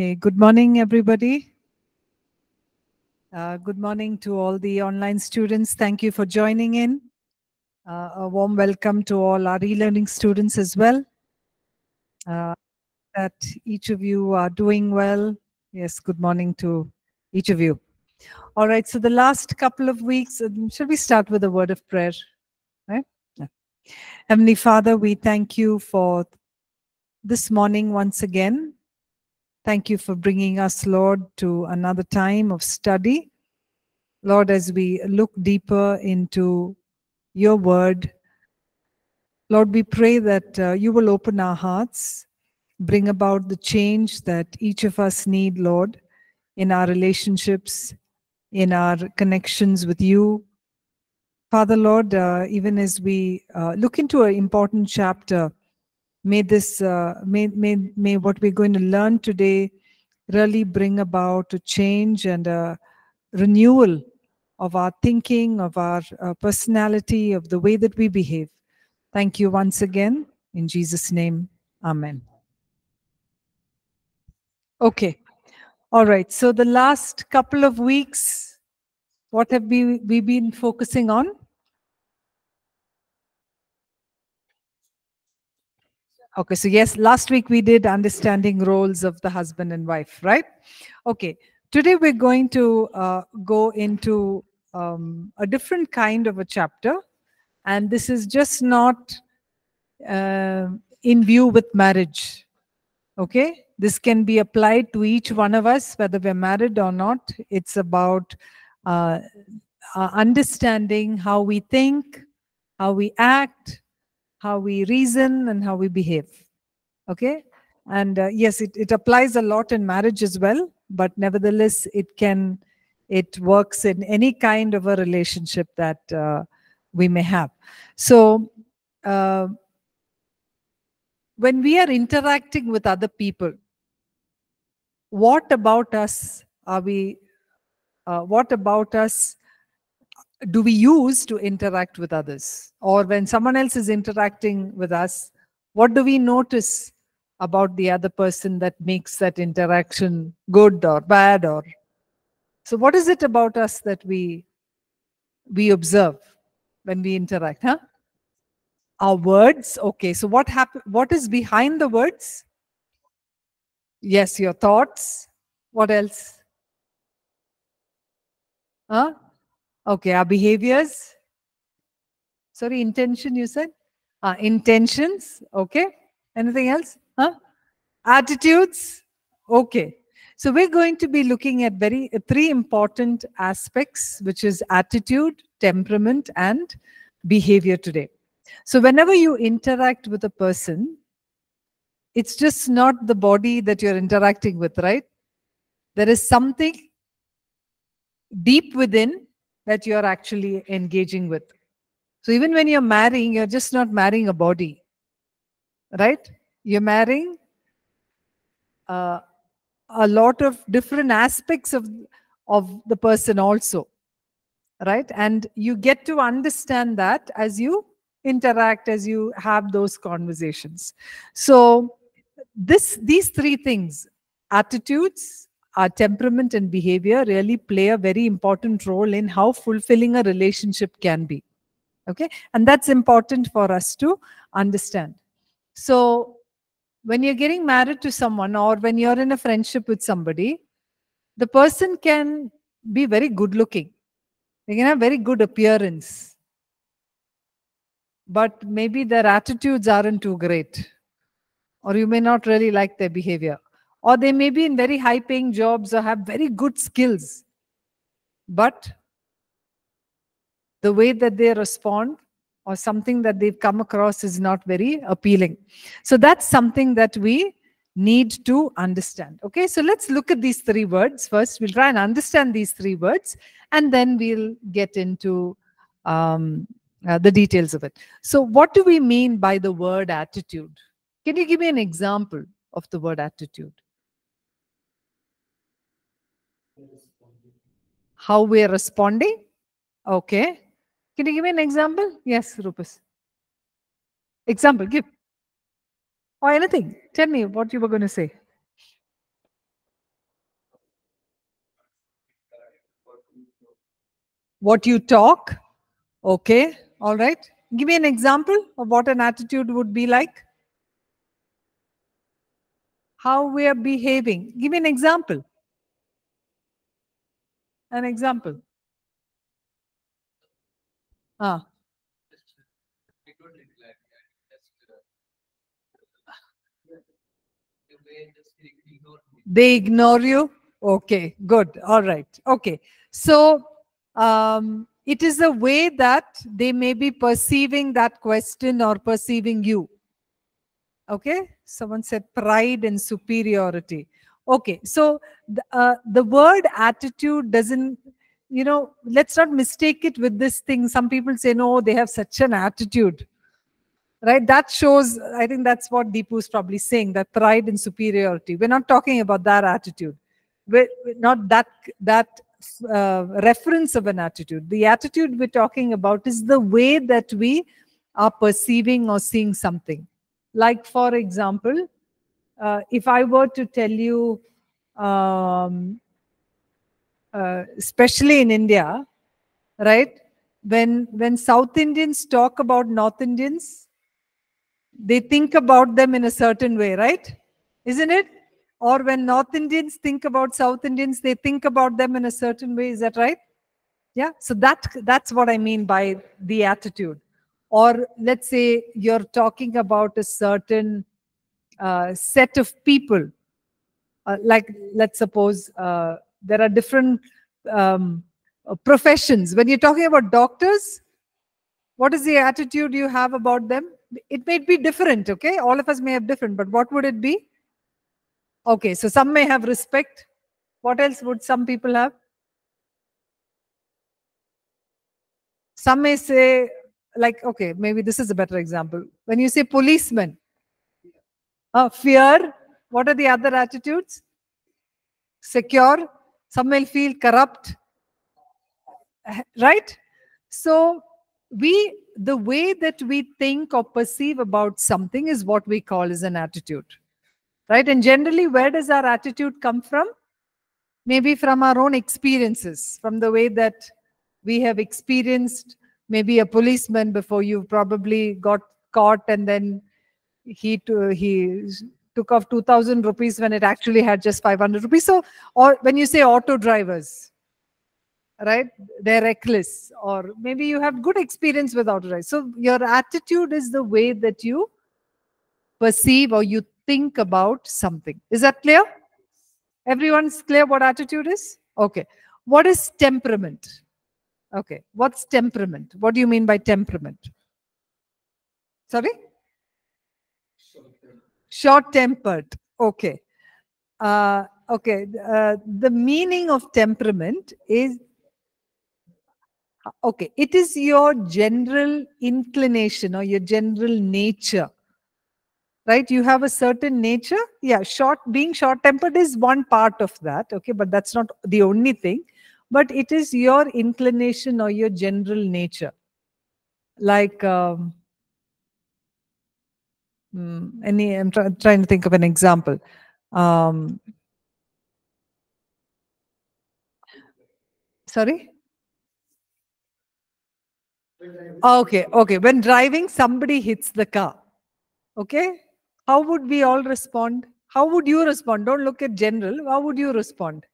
Okay, good morning, everybody. Uh, good morning to all the online students. Thank you for joining in. Uh, a warm welcome to all our e-learning students as well. Uh, that each of you are doing well. Yes, good morning to each of you. All right, so the last couple of weeks, um, shall we start with a word of prayer? Right? Yeah. Heavenly Father, we thank you for this morning once again. Thank you for bringing us, Lord, to another time of study. Lord, as we look deeper into your word, Lord, we pray that uh, you will open our hearts, bring about the change that each of us need, Lord, in our relationships, in our connections with you. Father, Lord, uh, even as we uh, look into an important chapter, may this, uh, may, may, may what we're going to learn today really bring about a change and a renewal of our thinking, of our uh, personality, of the way that we behave. Thank you once again. In Jesus' name, Amen. Okay. All right. So the last couple of weeks, what have we, we been focusing on? Okay, so yes, last week we did understanding roles of the husband and wife, right? Okay, today we're going to uh, go into um, a different kind of a chapter, and this is just not uh, in view with marriage. Okay, this can be applied to each one of us, whether we're married or not. It's about uh, uh, understanding how we think, how we act, how we reason, and how we behave. Okay, and uh, yes, it, it applies a lot in marriage as well, but nevertheless, it can it works in any kind of a relationship that uh, we may have. So. Uh, when we are interacting with other people, what about us are we, uh, what about us do we use to interact with others? Or when someone else is interacting with us, what do we notice about the other person that makes that interaction good or bad or? So what is it about us that we we observe when we interact huh? Our words? Okay so what happen what is behind the words? Yes your thoughts. What else? Huh okay our behaviors. Sorry intention you said? Uh, intentions okay. Anything else? Huh? Attitudes okay. So we're going to be looking at very uh, three important aspects which is attitude temperament and behavior today. So whenever you interact with a person, it's just not the body that you're interacting with, right? There is something deep within that you're actually engaging with. So even when you're marrying, you're just not marrying a body, right? You're marrying uh, a lot of different aspects of, of the person also, right? And you get to understand that as you interact as you have those conversations so this these three things attitudes our temperament and behavior really play a very important role in how fulfilling a relationship can be okay and that's important for us to understand so when you're getting married to someone or when you're in a friendship with somebody the person can be very good looking they can have very good appearance but maybe their attitudes aren't too great. Or you may not really like their behavior. Or they may be in very high paying jobs or have very good skills. But the way that they respond or something that they've come across is not very appealing. So that's something that we need to understand. Okay, so let's look at these three words first. We'll try and understand these three words and then we'll get into um, uh, the details of it. So, what do we mean by the word attitude? Can you give me an example of the word attitude? how we are responding. Okay. Can you give me an example? Yes, Rupus. Example, give. Or anything. Tell me what you were going to say. What you talk. Okay. All right. Give me an example of what an attitude would be like. How we are behaving. Give me an example. An example. Ah. They ignore you? Okay, good. All right. Okay. So um, it is a way that they may be perceiving that question or perceiving you. Okay. Someone said pride and superiority. Okay. So the, uh, the word attitude doesn't, you know, let's not mistake it with this thing. Some people say, no, they have such an attitude. Right? That shows i think that's what deepu is probably saying that pride and superiority. We're not talking about that attitude. We're, not that that uh, reference of an attitude. The attitude we're talking about is the way that we are perceiving or seeing something. Like for example uh, if i were to tell you um, uh, especially in india right when when south indians talk about north indians they think about them in a certain way, right? Isn't it? Or when North Indians think about South Indians, they think about them in a certain way. Is that right? Yeah. So that that's what I mean by the attitude. Or let's say you're talking about a certain uh, set of people. Uh, like let's suppose uh, there are different um, professions. When you're talking about doctors, what is the attitude you have about them? it may be different okay all of us may have different but what would it be okay so some may have respect what else would some people have some may say like okay maybe this is a better example when you say policeman uh, fear what are the other attitudes? Secure some will feel corrupt. Right? So we the way that we think or perceive about something is what we call as an attitude. Right? And generally where does our attitude come from? Maybe from our own experiences from the way that we have experienced maybe a policeman before you probably got caught and then he he took off 2000 rupees when it actually had just 500 rupees. So or when you say auto drivers right? They're reckless or maybe you have good experience with auto drivers. so your attitude is the way that you perceive or you think about something. Is that clear? Everyone's clear what attitude is? Okay. What is temperament? Okay. What's temperament? What do you mean by temperament? Sorry short tempered okay uh, okay uh, the meaning of temperament is Okay, it is your general inclination or your general nature. Right? You have a certain nature. Yeah, short being short tempered is one part of that. Okay, but that's not the only thing. But it is your inclination or your general nature. Like, um, hmm, any, I'm try, trying to think of an example. Um, sorry? Okay, okay. When driving, somebody hits the car. Okay? How would we all respond? How would you respond? Don't look at general. How would you respond?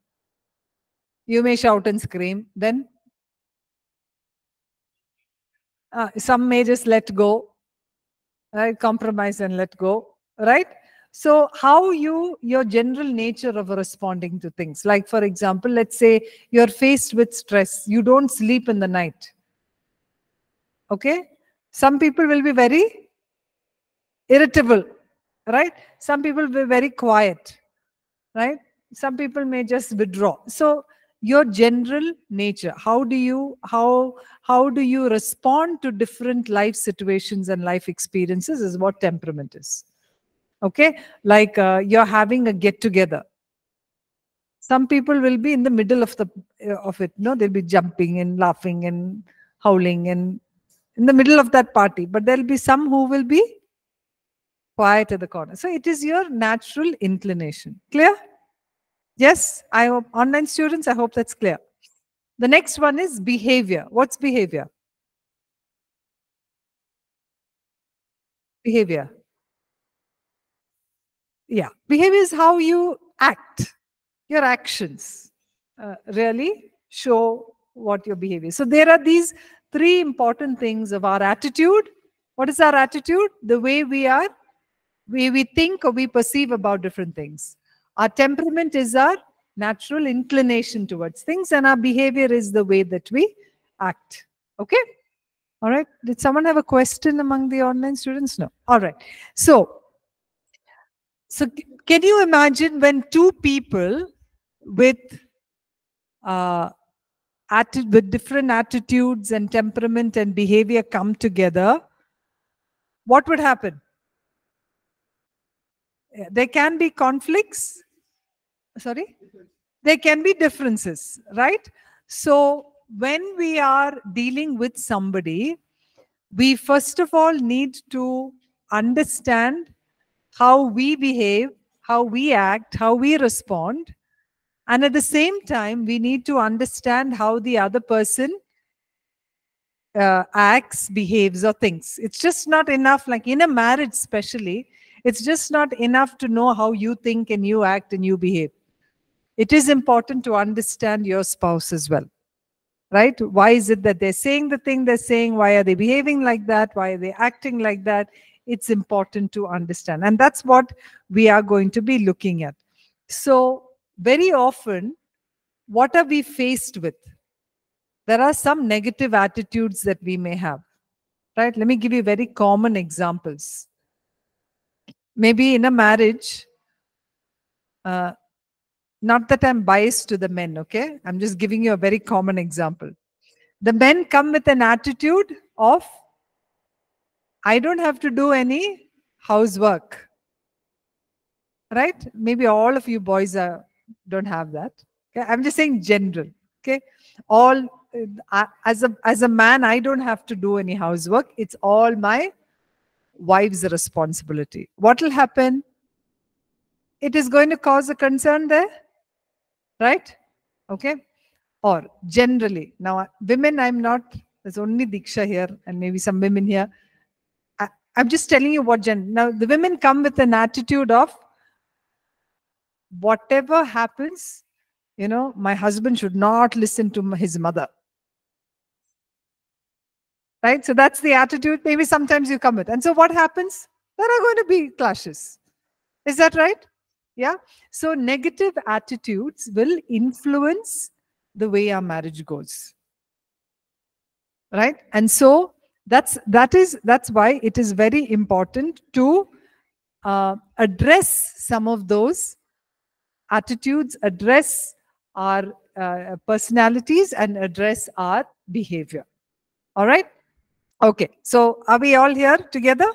You may shout and scream. Then uh, some may just let go, right? Compromise and let go, right? So how you, your general nature of responding to things. Like for example, let's say you're faced with stress. You don't sleep in the night Okay? Some people will be very irritable, right? Some people will be very quiet, right? Some people may just withdraw. So your general nature, how do you how how do you respond to different life situations and life experiences is what temperament is. Okay? Like uh, you're having a get together some people will be in the middle of the uh, of it no they'll be jumping and laughing and howling and in the middle of that party, but there'll be some who will be quiet at the corner. So it is your natural inclination. Clear? Yes, I hope online students, I hope that's clear. The next one is behavior. What's behavior? Behavior. Yeah. Behavior is how you act, your actions uh, really show what your behavior is. So there are these three important things of our attitude. What is our attitude? The way we are, way we think or we perceive about different things. Our temperament is our natural inclination towards things, and our behavior is the way that we act. Okay? All right. Did someone have a question among the online students? No. All right. So, so can you imagine when two people with uh, with different attitudes and temperament and behavior come together, what would happen? There can be conflicts. Sorry? There can be differences, right? So when we are dealing with somebody, we first of all need to understand how we behave, how we act, how we respond. And at the same time, we need to understand how the other person uh, acts, behaves, or thinks. It's just not enough, like in a marriage, especially, it's just not enough to know how you think and you act and you behave. It is important to understand your spouse as well. Right? Why is it that they're saying the thing they're saying? Why are they behaving like that? Why are they acting like that? It's important to understand. And that's what we are going to be looking at. So, very often, what are we faced with? There are some negative attitudes that we may have. Right? Let me give you very common examples. Maybe in a marriage, uh, not that I'm biased to the men, okay? I'm just giving you a very common example. The men come with an attitude of, I don't have to do any housework. Right? Maybe all of you boys are don't have that. Okay, I'm just saying general. Okay, all uh, as a as a man, I don't have to do any housework. It's all my wife's responsibility. What will happen? It is going to cause a concern there, right? Okay, or generally now uh, women. I'm not. There's only Diksha here, and maybe some women here. I, I'm just telling you what gen. Now the women come with an attitude of whatever happens, you know, my husband should not listen to his mother. Right? So that's the attitude maybe sometimes you come with. And so what happens? There are going to be clashes. Is that right? Yeah. So negative attitudes will influence the way our marriage goes. Right? And so that's that is that's why it is very important to uh, address some of those attitudes address our uh, personalities and address our behavior. All right? Okay. So are we all here together?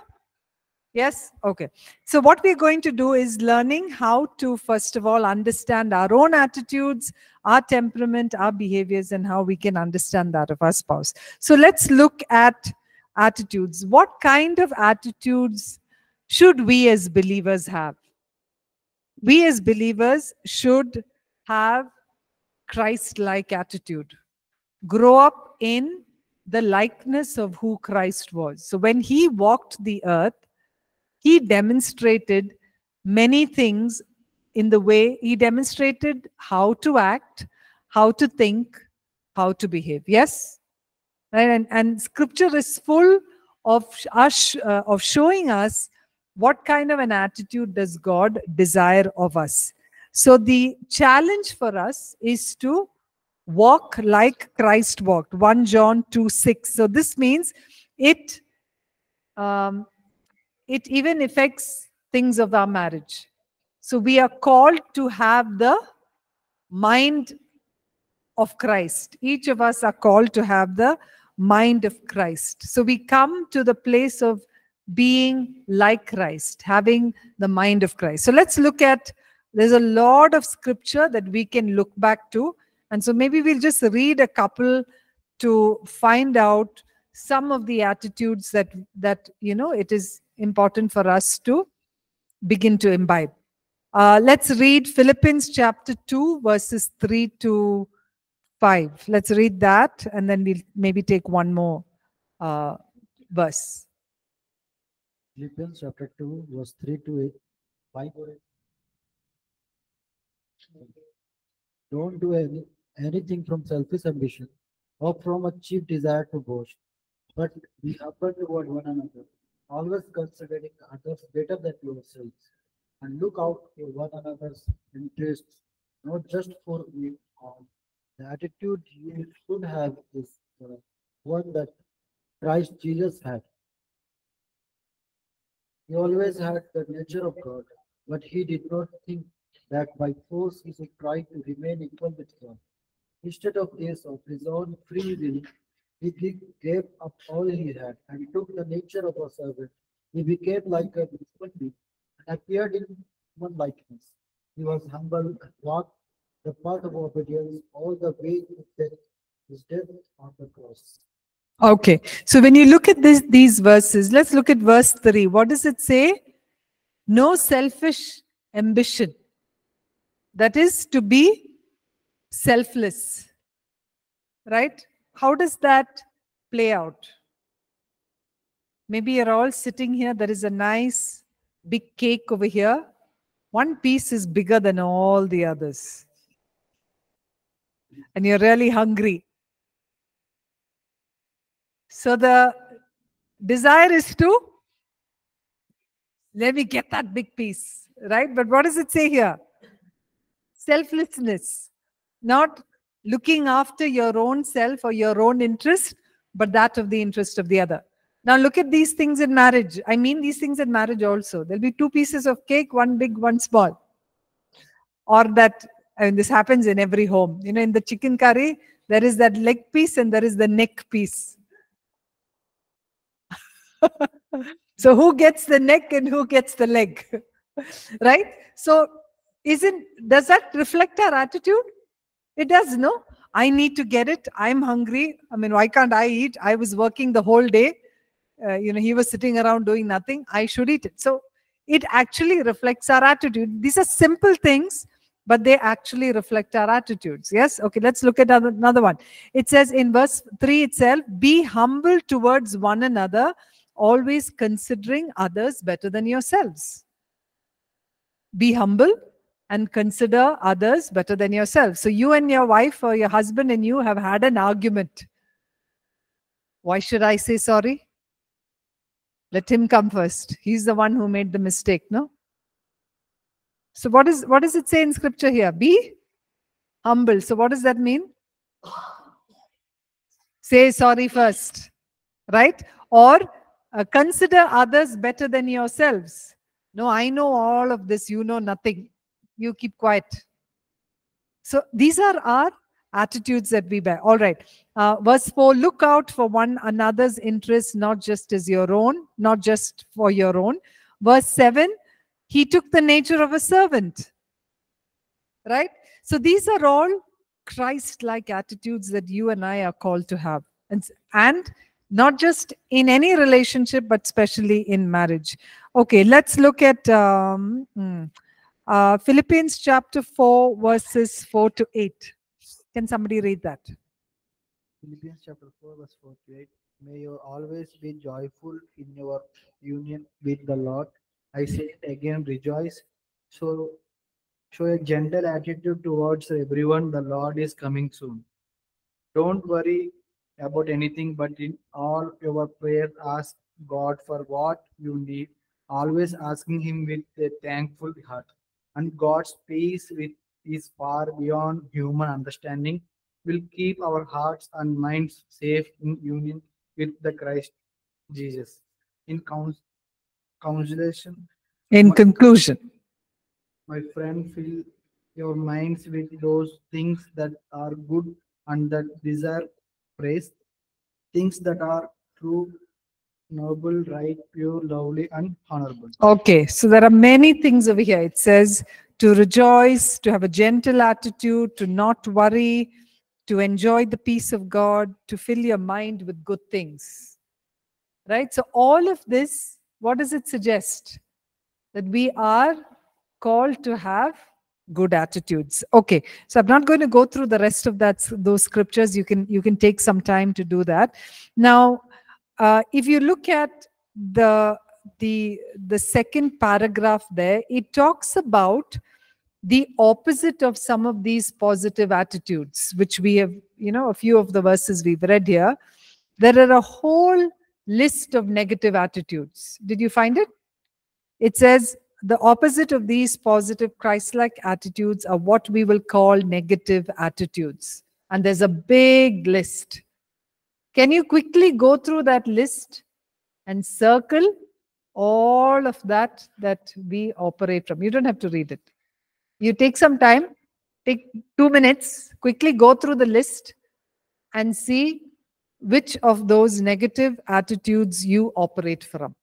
Yes? Okay. So what we're going to do is learning how to, first of all, understand our own attitudes, our temperament, our behaviors, and how we can understand that of our spouse. So let's look at attitudes. What kind of attitudes should we as believers have? we as believers should have Christ like attitude, grow up in the likeness of who Christ was. So when he walked the earth, he demonstrated many things in the way he demonstrated how to act, how to think, how to behave. Yes? Right? And, and scripture is full of us uh, of showing us what kind of an attitude does God desire of us? So the challenge for us is to walk like Christ walked. 1 John 2 6. So this means it um, it even affects things of our marriage. So we are called to have the mind of Christ. Each of us are called to have the mind of Christ. So we come to the place of being like Christ, having the mind of Christ. So let's look at, there's a lot of scripture that we can look back to. And so maybe we'll just read a couple to find out some of the attitudes that, that you know, it is important for us to begin to imbibe. Uh, let's read Philippians chapter 2, verses 3 to 5. Let's read that and then we'll maybe take one more uh, verse. Philippians chapter 2, verse 3 to 8. 5 or 8. Don't do any, anything from selfish ambition or from a cheap desire to boast, but be humble toward one another, always considering others better than yourselves, and look out for one another's interests, not just for your own. The attitude you should have is the one that Christ Jesus had. He always had the nature of God, but he did not think that by force he should try to remain equal with God. Instead of this, of his own free will, he gave up all he had and took the nature of a servant. He became like a human being and appeared in human likeness. He was humble and walked the path of obedience all the way to death, his death on the cross. Okay. So when you look at this, these verses, let's look at verse 3. What does it say? No selfish ambition. That is to be selfless. Right? How does that play out? Maybe you're all sitting here. There is a nice big cake over here. One piece is bigger than all the others. And you're really hungry. So the desire is to let me get that big piece, right? But what does it say here? Selflessness, not looking after your own self or your own interest, but that of the interest of the other. Now look at these things in marriage. I mean these things in marriage also. There'll be two pieces of cake, one big, one small. Or that, I mean, this happens in every home. You know, in the chicken curry, there is that leg piece and there is the neck piece. so who gets the neck and who gets the leg right so isn't does that reflect our attitude it does no? I need to get it. I'm hungry. I mean why can't i eat? I was working the whole day. Uh, you know he was sitting around doing nothing. I should eat it. So it actually reflects our attitude. These are simple things but they actually reflect our attitudes. Yes? Okay let's look at another one. It says in verse 3 itself be humble towards one another always considering others better than yourselves. Be humble and consider others better than yourself. So, you and your wife or your husband and you have had an argument. Why should I say sorry? Let him come first. He's the one who made the mistake, no? So, what, is, what does it say in scripture here? Be humble. So, what does that mean? Say sorry first, right? Or uh, consider others better than yourselves. No, I know all of this. You know nothing. You keep quiet. So these are our attitudes that we bear. All right. Uh, verse 4 Look out for one another's interests, not just as your own, not just for your own. Verse 7 He took the nature of a servant. Right? So these are all Christ like attitudes that you and I are called to have. And, and not just in any relationship, but especially in marriage. Okay, let's look at um, hmm, uh, Philippians chapter 4, verses 4 to 8. Can somebody read that? Philippians chapter 4, verse 4 to 8. May you always be joyful in your union with the Lord. I say it again, rejoice. So show a gentle attitude towards everyone. The Lord is coming soon. Don't worry about anything, but in all your prayer, ask God for what you need, always asking Him with a thankful heart. And God's peace with is far beyond human understanding will keep our hearts and minds safe in union with the Christ Jesus. In couns- consolation, In My- conclusion, my friend, fill your minds with those things that are good and that deserve praise, things that are true, noble, right, pure, lovely, and honorable. Okay, so there are many things over here. It says to rejoice, to have a gentle attitude, to not worry, to enjoy the peace of God, to fill your mind with good things. Right? So, all of this, what does it suggest? That we are called to have good attitudes okay so i'm not going to go through the rest of that those scriptures you can you can take some time to do that now uh, if you look at the the the second paragraph there it talks about the opposite of some of these positive attitudes which we have you know a few of the verses we've read here there are a whole list of negative attitudes did you find it it says the opposite of these positive Christ-like attitudes are what we will call negative attitudes. And there's a big list. Can you quickly go through that list and circle all of that that we operate from? You don't have to read it. You take some time, take two minutes, quickly go through the list and see which of those negative attitudes you operate from.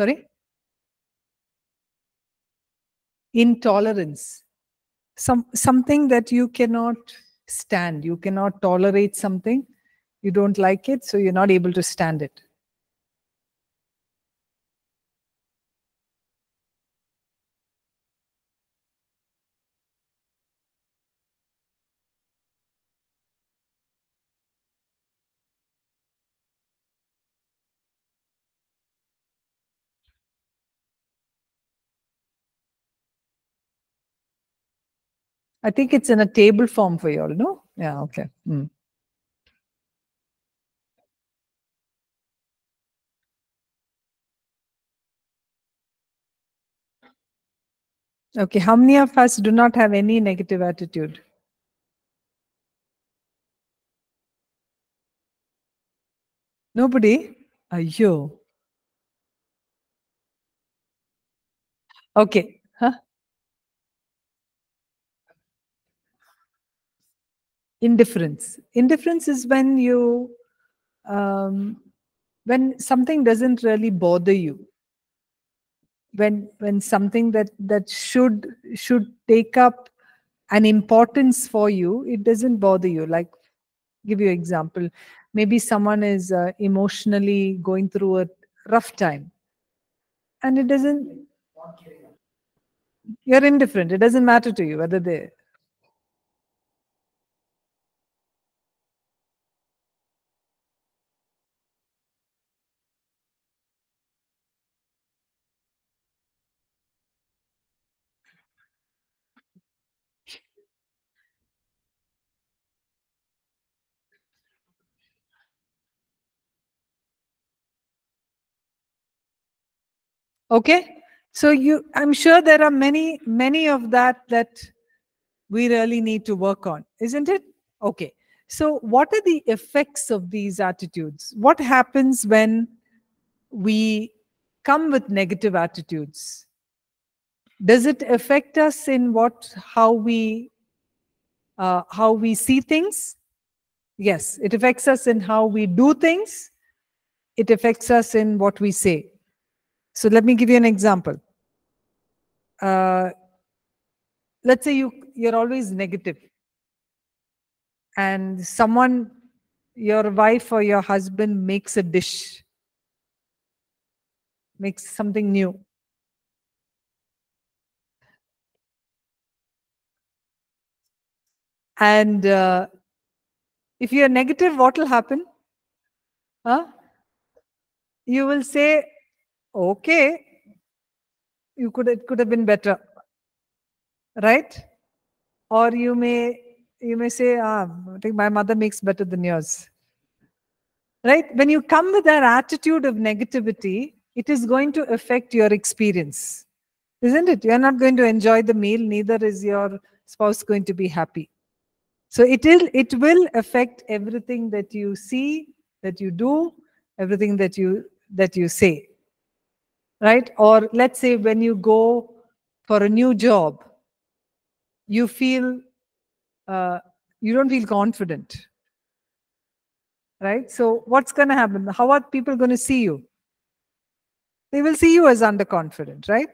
Sorry? Intolerance. Some something that you cannot stand. You cannot tolerate something. You don't like it, so you're not able to stand it. I think it's in a table form for you all, no? Yeah, okay. Mm. Okay, how many of us do not have any negative attitude? Nobody? Ayyo. Okay. Huh? Indifference. Indifference is when you, um, when something doesn't really bother you. When when something that that should should take up an importance for you, it doesn't bother you. Like, give you an example. Maybe someone is uh, emotionally going through a rough time, and it doesn't. You're indifferent. It doesn't matter to you whether they okay? So you i'm sure there are many many of that that we really need to work on isn't it? Okay. So what are the effects of these attitudes? What happens when we come with negative attitudes? Does it affect us in what how we uh, how we see things? Yes it affects us in how we do things. It affects us in what we say so let me give you an example. Uh, let's say you you're always negative, and someone, your wife or your husband, makes a dish, makes something new. And uh, if you're negative, what will happen? Huh? You will say, okay. You could it could have been better. Right? Or you may you may say ah i think my mother makes better than yours. Right? When you come with that attitude of negativity it is going to affect your experience isn't it? You're not going to enjoy the meal neither is your spouse going to be happy. So it will it will affect everything that you see that you do everything that you that you say right? Or let's say when you go for a new job, you feel, uh, you don't feel confident, right? So what's going to happen? How are people going to see you? They will see you as underconfident, right?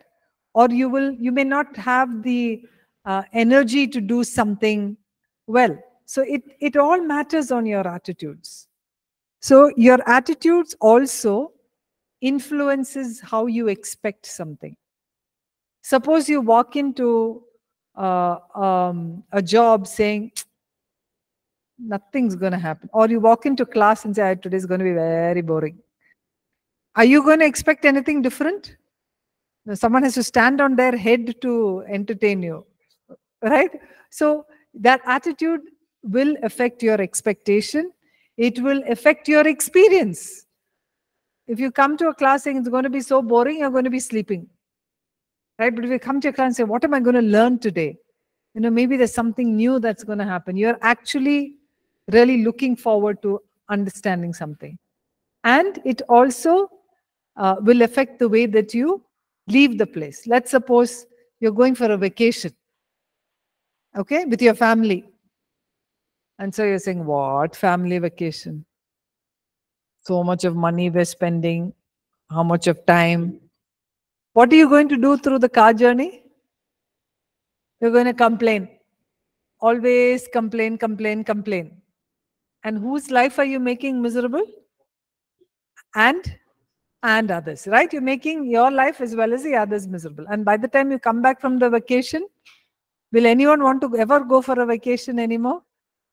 or you will you may not have the uh, energy to do something well so it it all matters on your attitudes so your attitudes also influences how you expect something. Suppose you walk into uh, um, a job saying nothing's going to happen or you walk into class and say today is going to be very boring. Are you going to expect anything different? Someone has to stand on their head to entertain you right? So that attitude will affect your expectation. It will affect your experience if you come to a class saying it's going to be so boring you're going to be sleeping. Right? But if you come to a class and say what am i going to learn today? You know maybe there's something new that's going to happen. You're actually really looking forward to understanding something. And it also uh, will affect the way that you leave the place. Let's suppose you're going for a vacation okay with your family. And so you're saying what family vacation so much of money we're spending how much of time. What are you going to do through the car journey? You're going to complain. Always complain complain complain. And whose life are you making miserable? And and others right? You're making your life as well as the others miserable. And by the time you come back from the vacation will anyone want to ever go for a vacation anymore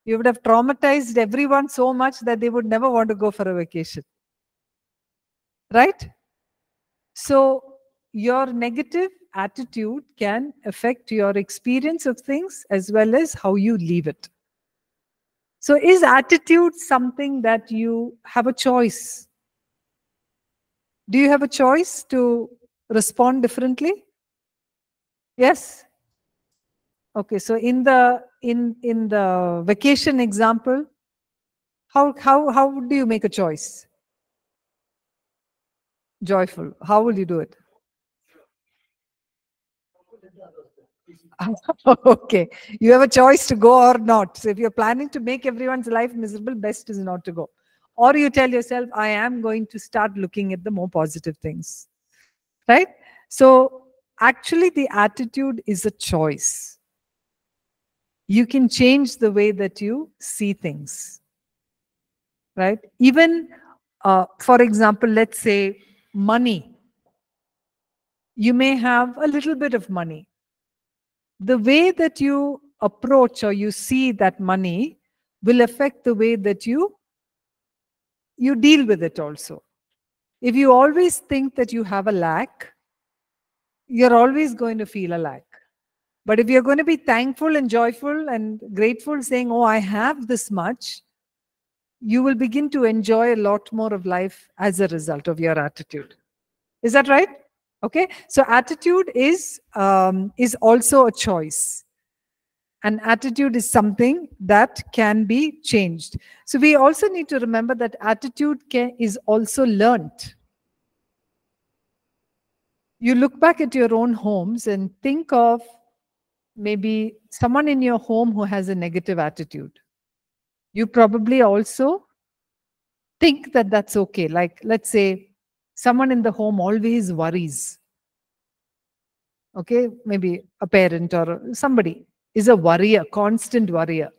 you would have traumatized everyone so much that they would never want to go for a vacation. Right? So your negative attitude can affect your experience of things as well as how you leave it. So is attitude something that you have a choice? Do you have a choice to respond differently? Yes okay so in the in in the vacation example how how how do you make a choice? Joyful how will you do it? Okay you have a choice to go or not. So if you're planning to make everyone's life miserable best is not to go. Or you tell yourself i am going to start looking at the more positive things right? So actually the attitude is a choice you can change the way that you see things right? Even uh, for example let's say money. You may have a little bit of money. The way that you approach or you see that money will affect the way that you you deal with it also. If you always think that you have a lack you're always going to feel a lack but if you're going to be thankful and joyful and grateful saying oh i have this much you will begin to enjoy a lot more of life as a result of your attitude. Is that right? Okay. So attitude is um, is also a choice. And attitude is something that can be changed. So we also need to remember that attitude can, is also learnt you look back at your own homes and think of maybe someone in your home who has a negative attitude. You probably also think that that's okay. Like let's say someone in the home always worries. Okay maybe a parent or somebody is a worrier constant worrier.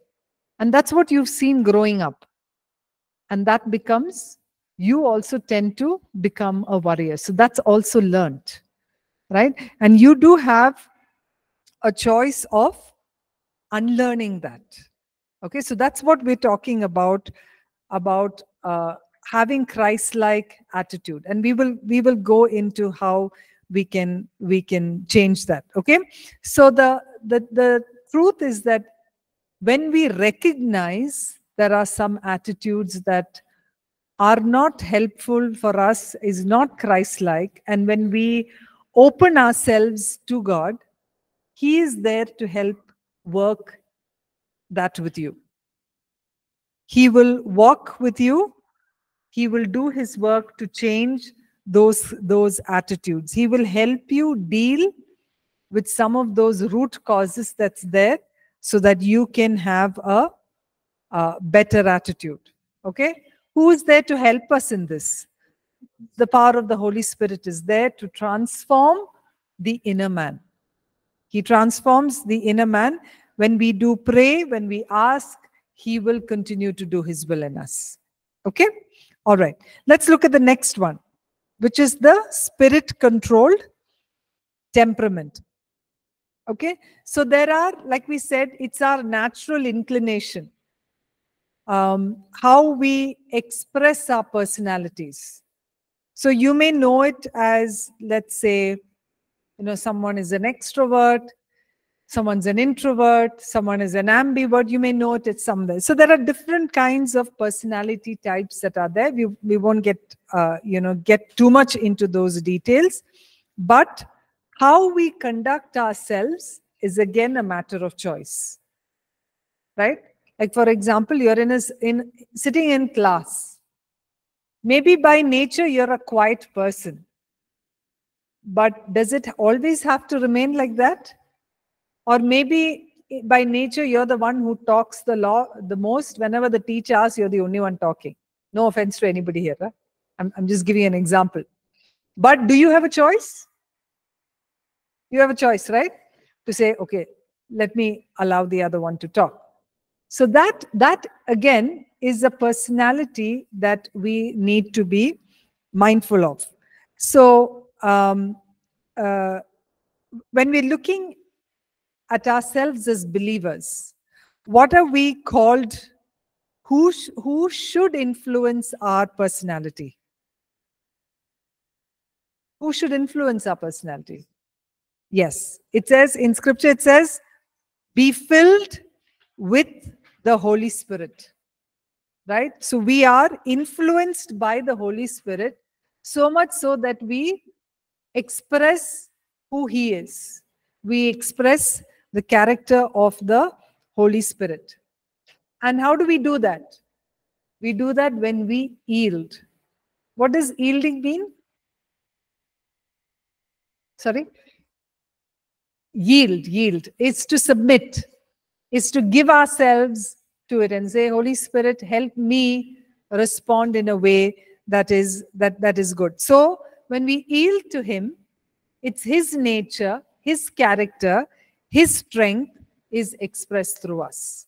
And that's what you've seen growing up. And that becomes you also tend to become a worrier. So that's also learned right? And you do have a choice of unlearning that. Okay so that's what we're talking about about uh, having christ-like attitude. And we will we will go into how we can we can change that. Okay so the the the truth is that when we recognize there are some attitudes that are not helpful for us is not christ-like and when we open ourselves to god he is there to help work that with you. He will walk with you. He will do his work to change those those attitudes. He will help you deal with some of those root causes that's there so that you can have a, a better attitude. Okay? Who is there to help us in this? The power of the holy spirit is there to transform the inner man. He transforms the inner man. When we do pray, when we ask, He will continue to do His will in us. Okay? All right. Let's look at the next one, which is the spirit controlled temperament. Okay? So there are, like we said, it's our natural inclination. Um, how we express our personalities. So you may know it as, let's say, you know, someone is an extrovert, someone's an introvert, someone is an ambivert. You may note it somewhere. So there are different kinds of personality types that are there. We, we won't get, uh, you know, get too much into those details. But how we conduct ourselves is again a matter of choice. Right? Like for example, you're in a, in sitting in class. Maybe by nature you're a quiet person. But does it always have to remain like that? Or maybe by nature you're the one who talks the law the most. Whenever the teacher asks, you're the only one talking. No offense to anybody here. I'm, I'm just giving an example. But do you have a choice? You have a choice, right? To say, okay, let me allow the other one to talk. So that that again is a personality that we need to be mindful of. So um, uh, when we're looking at ourselves as believers, what are we called? Who sh- who should influence our personality? Who should influence our personality? Yes, it says in scripture, it says, be filled with the Holy Spirit. Right? So we are influenced by the Holy Spirit so much so that we express who He is. We express the character of the Holy Spirit. And how do we do that? We do that when we yield. What does yielding mean? Sorry? Yield, yield. It's to submit, it's to give ourselves to it and say, Holy Spirit, help me respond in a way that is that that is good. So when we yield to Him, it's His nature, His character, His strength is expressed through us.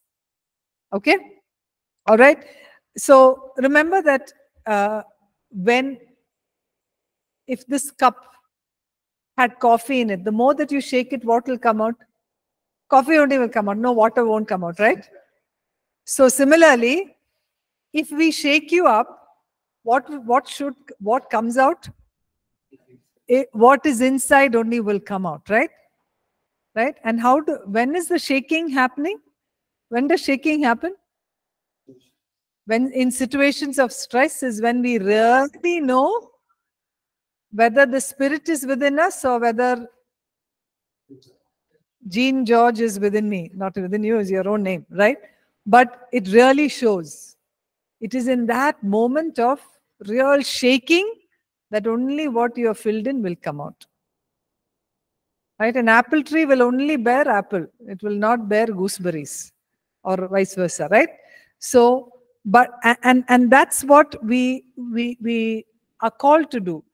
Okay? All right. So remember that uh, when, if this cup had coffee in it, the more that you shake it, what will come out? Coffee only will come out. No water won't come out, right? So similarly, if we shake you up, what what should what comes out? It, what is inside only will come out, right? Right? And how do when is the shaking happening? When does shaking happen? When in situations of stress is when we really know whether the spirit is within us or whether Jean George is within me, not within you is your own name, right? But it really shows. It is in that moment of real shaking that only what you are filled in will come out. Right? An apple tree will only bear apple, it will not bear gooseberries or vice versa, right? So, but and and that's what we we we are called to do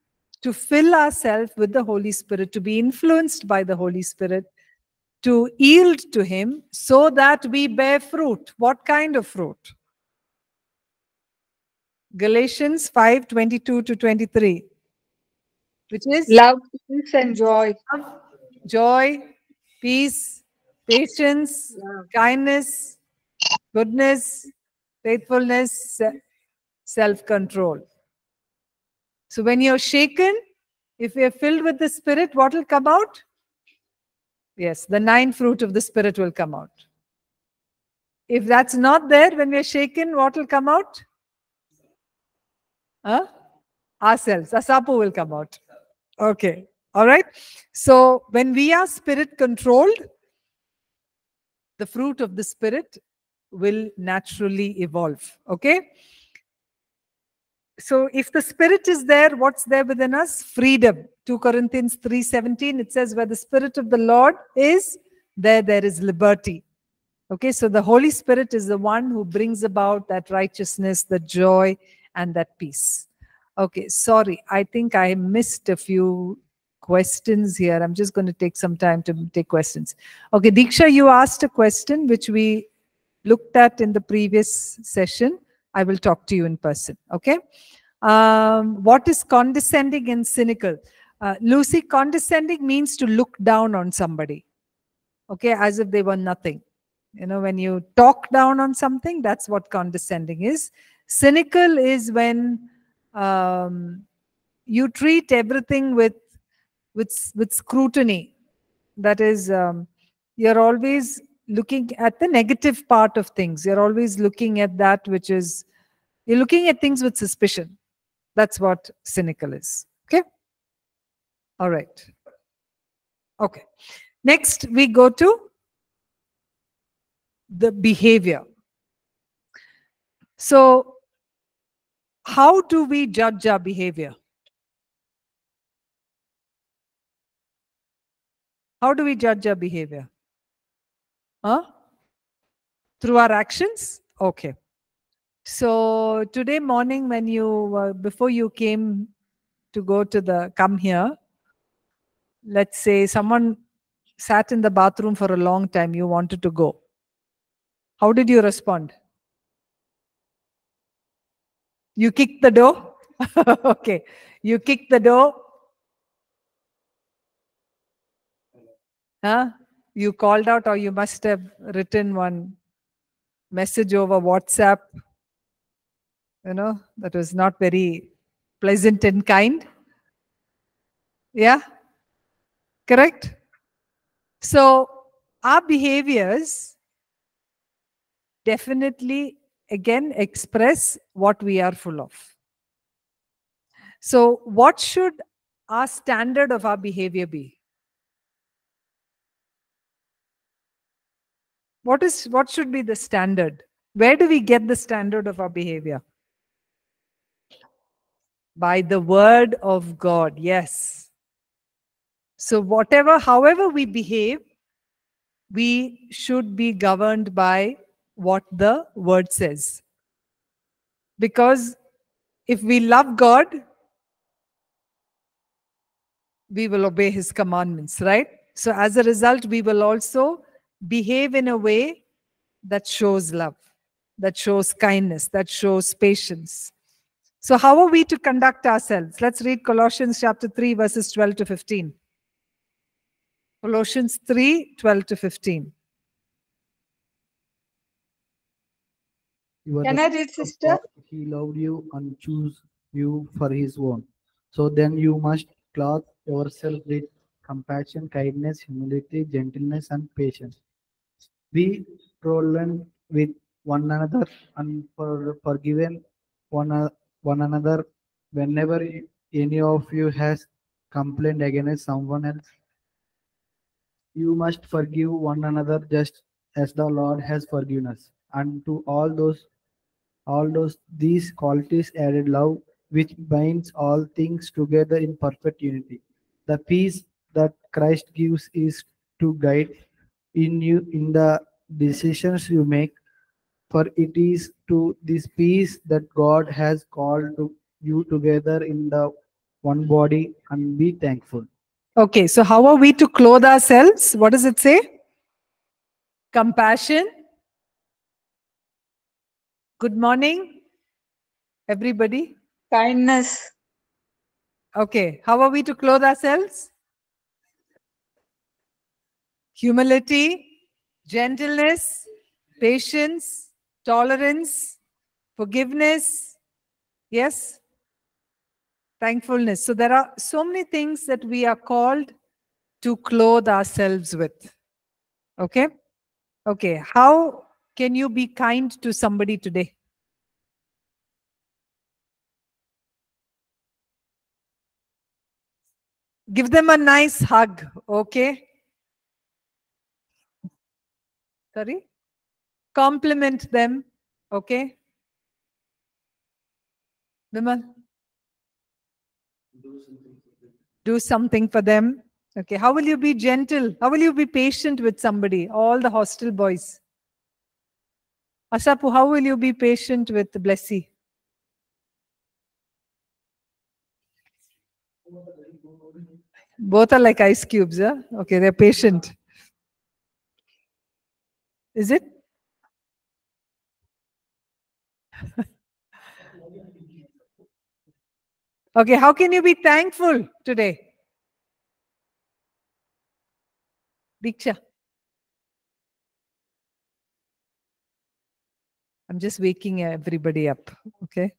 to fill ourselves with the Holy Spirit, to be influenced by the Holy Spirit, to yield to Him so that we bear fruit. What kind of fruit? Galatians 5 22 to 23, which is love, peace, and joy. joy, peace, patience, Love. kindness, goodness, faithfulness, self control. So when you're shaken, if you're filled with the Spirit, what will come out? Yes, the nine fruit of the Spirit will come out. If that's not there, when we're shaken, what will come out? Huh? Ourselves. Asapu will come out. Okay. All right. So when we are spirit controlled, the fruit of the spirit will naturally evolve. Okay. So if the spirit is there, what's there within us? Freedom. 2 Corinthians 3:17 it says where the spirit of the Lord is there there is liberty. Okay, so the Holy Spirit is the one who brings about that righteousness, the joy and that peace. Okay, sorry. I think I missed a few questions here. I'm just going to take some time to take questions. Okay, Diksha, you asked a question which we looked at in the previous session. I will talk to you in person. Okay. Um, what is condescending and cynical? Uh, Lucy, condescending means to look down on somebody. Okay, as if they were nothing. You know, when you talk down on something, that's what condescending is. Cynical is when um, you treat everything with with with scrutiny. That is, um, you're always looking at the negative part of things. You're always looking at that which is you're looking at things with suspicion. That's what cynical is. Okay. All right. Okay. Next, we go to the behavior. So, how do we judge our behavior? How do we judge our behavior? Huh? Through our actions? Okay. So today morning, when you uh, before you came to go to the come here, let's say someone sat in the bathroom for a long time, you wanted to go. How did you respond? You kicked the door? okay. You kicked the door. Huh? You called out, or you must have written one message over WhatsApp. You know, that was not very pleasant and kind. Yeah? Correct? So, our behaviors definitely again express what we are full of. So, what should our standard of our behavior be? What is what should be the standard? Where do we get the standard of our behavior? By the word of God, yes. So, whatever, however we behave, we should be governed by what the word says. Because if we love God, we will obey his commandments, right? So, as a result, we will also behave in a way that shows love, that shows kindness, that shows patience. So, how are we to conduct ourselves? Let's read Colossians chapter 3, verses 12 to 15. Colossians 3 12 to 15. You are Can I read, sister? He loved you and chose you for his own. So then you must clothe yourself with compassion, kindness, humility, gentleness, and patience. Be tolerant with one another and for, forgiven one, uh, one another whenever any of you has complained against someone else. You must forgive one another just as the Lord has forgiven us. And to all those all those these qualities added love which binds all things together in perfect unity the peace that christ gives is to guide in you in the decisions you make for it is to this peace that god has called to you together in the one body and be thankful Okay, so how are we to clothe ourselves? What does it say? Compassion. Good morning, everybody. Kindness. Okay, how are we to clothe ourselves? Humility, gentleness, patience, tolerance, forgiveness. Yes? Thankfulness. So there are so many things that we are called to clothe ourselves with. Okay? Okay, how can you be kind to somebody today? Give them a nice hug, okay? Sorry? Compliment them, okay? Vimal? Do something for them. Okay, how will you be gentle? How will you be patient with somebody? All the hostel boys. Asapu, how will you be patient with Blessy? Both are like ice cubes, huh? Okay, they're patient. Is it? okay, how can you be thankful today? Diksha. I'm just waking everybody up. Okay.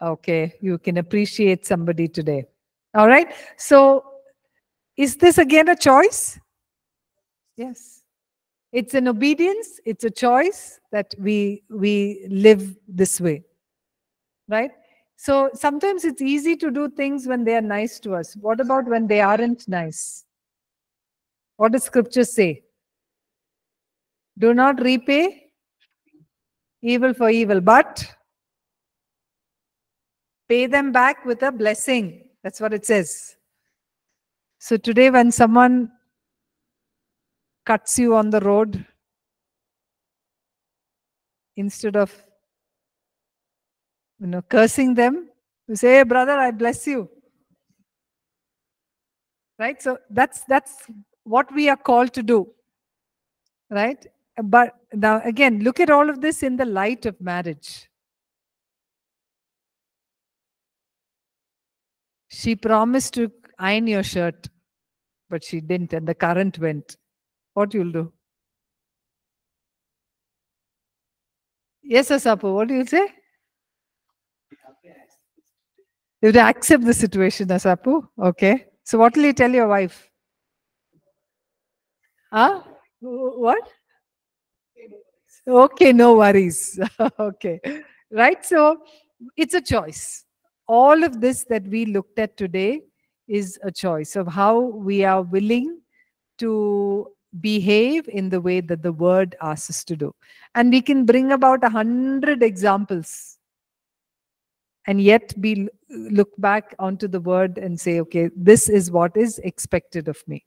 Okay, you can appreciate somebody today. All right. So, is this again a choice? Yes. It's an obedience, it's a choice that we we live this way. Right? So sometimes it's easy to do things when they are nice to us. What about when they aren't nice? What does scripture say? Do not repay evil for evil, but pay them back with a blessing. That's what it says. So today, when someone cuts you on the road, instead of you know cursing them, you say, hey, brother, I bless you. Right? So that's that's what we are called to do. Right? But now again, look at all of this in the light of marriage. She promised to iron your shirt, but she didn't, and the current went. What you'll do? Yes, Asapu, what do you say? You have to accept the situation, Asapu. Okay. So what will you tell your wife? Huh? What? Okay, no worries. okay. Right? So it's a choice. All of this that we looked at today is a choice of how we are willing to behave in the way that the word asks us to do. And we can bring about a hundred examples and yet be look back onto the word and say, okay, this is what is expected of me.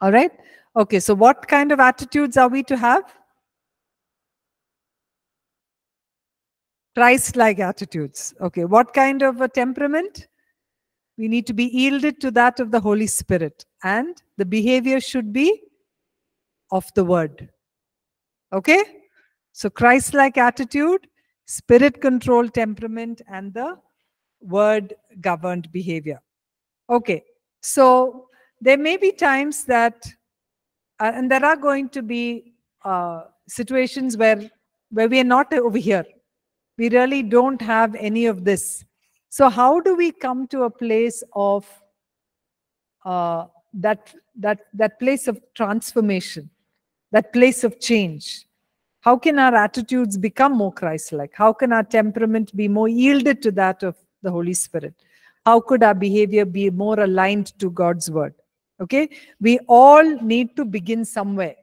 All right. Okay. So what kind of attitudes are we to have? Christ like attitudes. Okay. What kind of a temperament? We need to be yielded to that of the Holy Spirit. And the behavior should be of the word. Okay? So Christ like attitude, spirit controlled temperament, and the word governed behavior. Okay. So there may be times that, uh, and there are going to be uh, situations where where we are not over here we really don't have any of this so how do we come to a place of uh, that that that place of transformation that place of change how can our attitudes become more christ-like how can our temperament be more yielded to that of the holy spirit how could our behavior be more aligned to god's word okay we all need to begin somewhere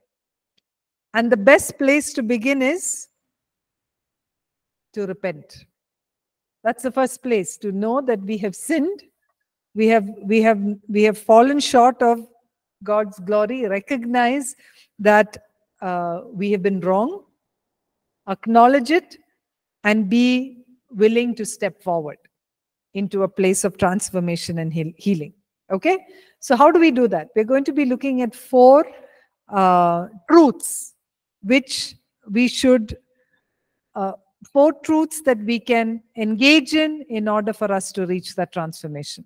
and the best place to begin is to repent. That's the first place to know that we have sinned. We have we have we have fallen short of God's glory. Recognize that uh, we have been wrong. Acknowledge it, and be willing to step forward into a place of transformation and heal- healing. Okay. So how do we do that? We're going to be looking at four uh, truths which we should uh, four truths that we can engage in in order for us to reach that transformation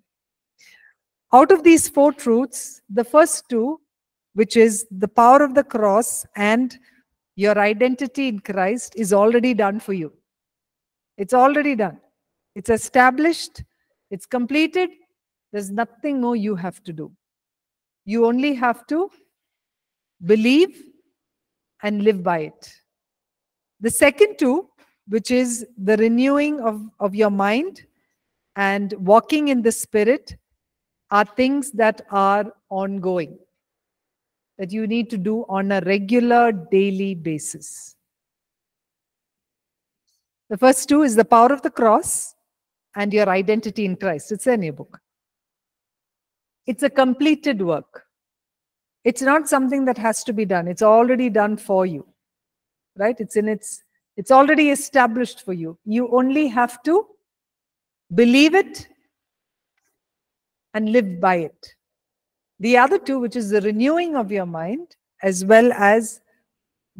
out of these four truths the first two which is the power of the cross and your identity in christ is already done for you. It's already done. It's established. It's completed. There's nothing more you have to do. You only have to believe and live by it. The second two, which is the renewing of, of your mind and walking in the spirit, are things that are ongoing, that you need to do on a regular daily basis. The first two is the power of the cross and your identity in Christ. It's in your book. It's a completed work. It's not something that has to be done, it's already done for you right it's in its It's already established for you. You only have to believe it and live by it. The other two, which is the renewing of your mind, as well as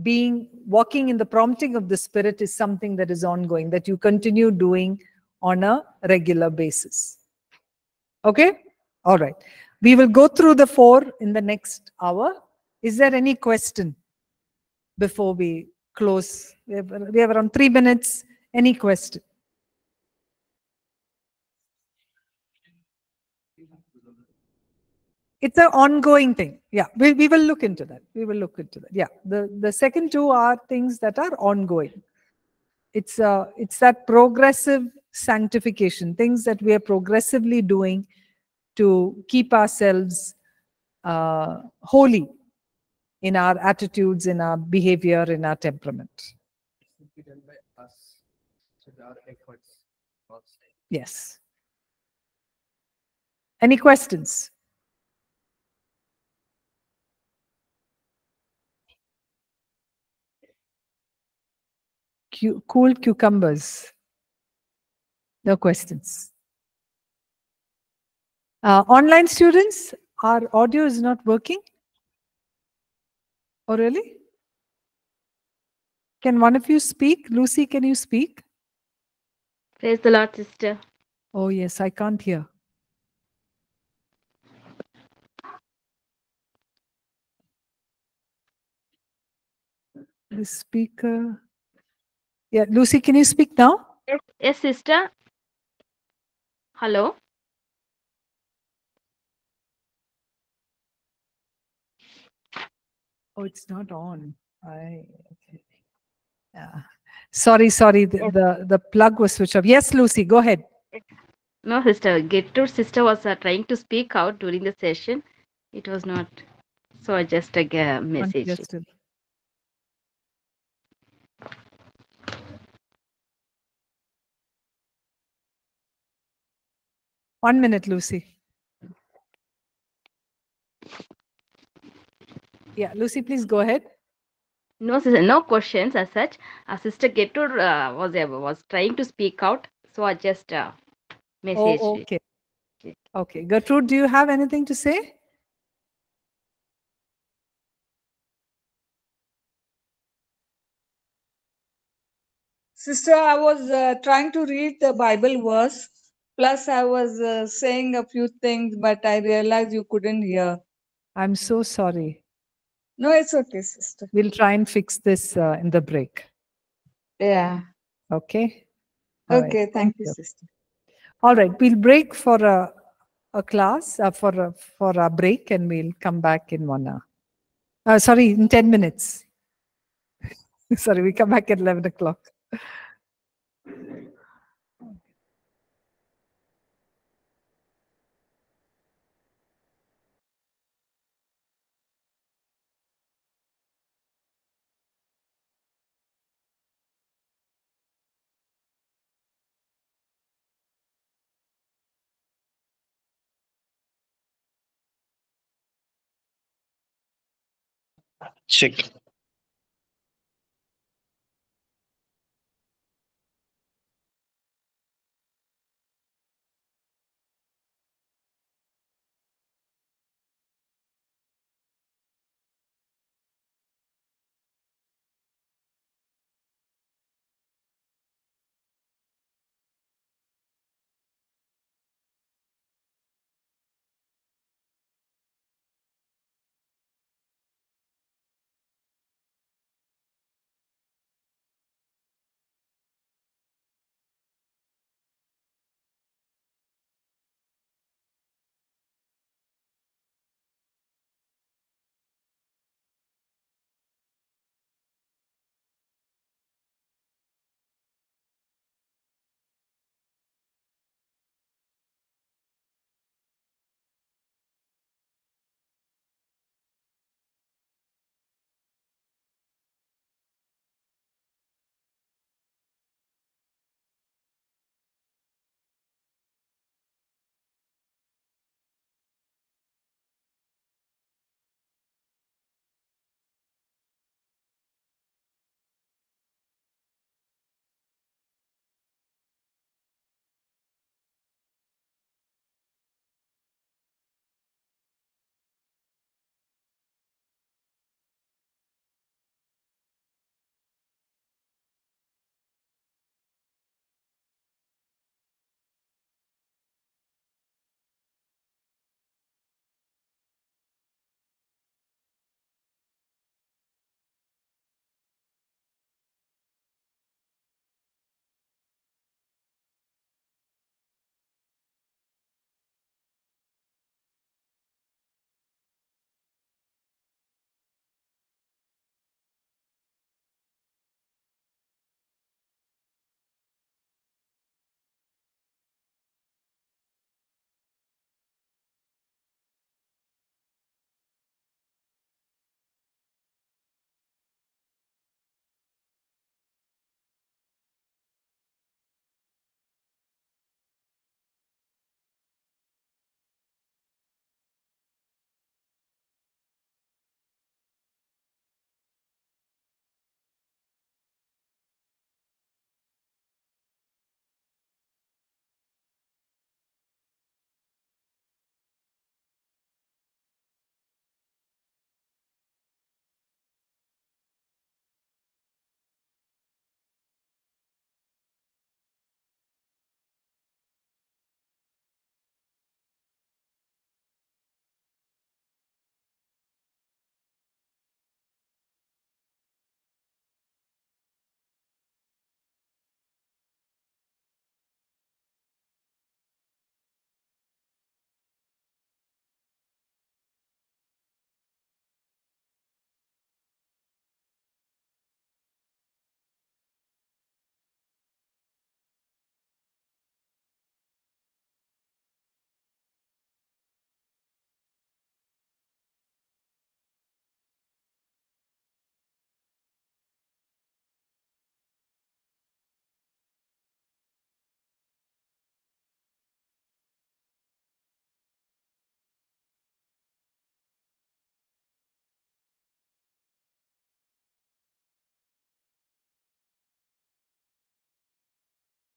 being walking in the prompting of the spirit, is something that is ongoing, that you continue doing on a regular basis. Okay? All right. We will go through the four in the next hour. Is there any question before we close? We have, we have around three minutes. Any question? It's an ongoing thing. Yeah, we, we will look into that. We will look into that. Yeah, the, the second two are things that are ongoing. It's uh, it's that progressive sanctification, things that we are progressively doing to keep ourselves uh, holy in our attitudes, in our behavior, in our temperament. It should be done by us. So our efforts. not say. Yes. Any questions? Cu- cool cucumbers. No questions. Uh, online students, our audio is not working. Oh, really? Can one of you speak? Lucy, can you speak? Praise the Lord, sister. Oh, yes, I can't hear. The speaker. Yeah, Lucy, can you speak now? Yes, yes, sister. Hello. Oh, it's not on. I okay. Yeah. Sorry, sorry. The, Yes. the the plug was switched off. Yes, Lucy, go ahead. No, sister. Gertrude sister was uh, trying to speak out during the session. It was not. So I just g- uh, hear One minute, Lucy. Yeah, Lucy, please go ahead. No, sister. No questions as such. Uh, sister Gertrude uh, was uh, was trying to speak out. So I just uh, messaged. Oh, okay. Okay. Okay. Gertrude, do you have anything to say? Sister, I was uh, trying to read the Bible verse, plus I was uh, saying a few things, but I realized you couldn't hear. I'm so sorry. No, it's okay, sister. We'll try and fix this uh, in the break. Yeah. Okay. All right. Okay, thank you, you. sister. All right. We'll break for a, a class, uh, for, a, for a break, and we'll come back in one hour. Uh, sorry, in 10 minutes. sorry, we come back at 11 o'clock. Check.